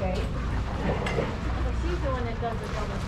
Okay. So she's the one that does the double